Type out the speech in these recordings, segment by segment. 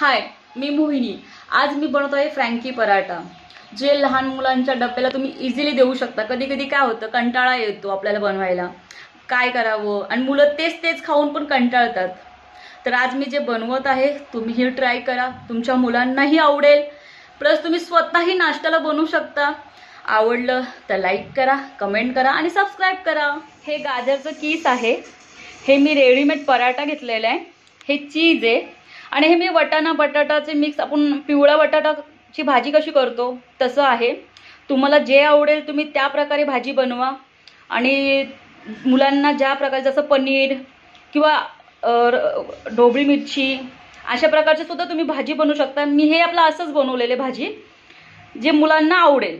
हाय मी मोहिनी. आज मी बनवत आहे फ्रँकी पराठा. जे लहान मुलांच्या डब्याला तुम्ही इझिली देऊ शकता. कधी कधी काय होतं कंटाळा येतो आपल्याला बनवायला. काय करावं? आणि मुलं तेच तेच खाऊन पण कंटाळतात. तर आज मी जे बनवत आहे तुम्ही हे ट्राय करा. तुमच्या मुलांनाही आवडेल. प्लस तुम्ही स्वतःही नाश्त्याला बनवू शकता. आवडलं तर लाईक करा कमेंट करा आणि सबस्क्राईब करा. हे गाजरचं कीस आहे? हे मी रेडीमेड पराठा घेतलेला आहे. हे चीज आहे. आणि हे मी वटाणा बटाटाचे मिक्स आपण पिवळा बटाटाची भाजी कशी करतो? तसं आहे. तुम्हाला जे आवडेल तुम्ही त्या प्रकारे भाजी बनवा. आणि मुलांना ज्या प्रकारे जसं पनीर किंवा ढोबळी मिरची अशा प्रकारची सुद्धा तुम्ही भाजी बनवू शकता. मी हे आपलं असंच बनवलेले भाजी जे मुलांना आवडेल.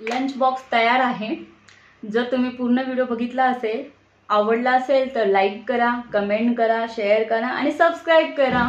लंच बॉक्स तयार आहे. जर तुम्ही पूर्ण व्हिडिओ बघितला असेल आवडला असेल तर लाईक करा कमेंट करा शेअर करा आणि सबस्क्राईब करा.